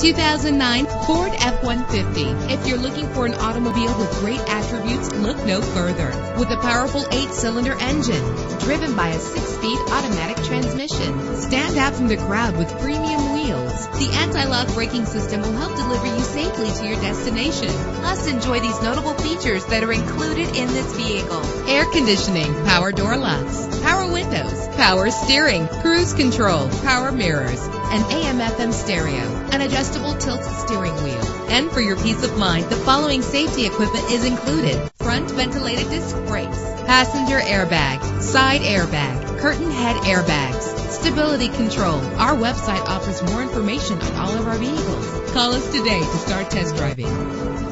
2009 Ford F-150. If you're looking for an automobile with great attributes, look no further. With a powerful eight-cylinder engine driven by a six-speed automatic transmission, stand out from the crowd with premium wheels. The anti-lock braking system will help deliver you safely to your destination. Plus, enjoy these notable features that are included in this vehicle. Air conditioning, power door locks, power windows, power steering, cruise control, power mirrors, an AM FM stereo, an adjustable tilt steering wheel. And for your peace of mind, the following safety equipment is included. Front ventilated disc brakes, passenger airbag, side airbag, curtain head airbags, stability control. Our website offers more information on all of our vehicles. Call us today to start test driving.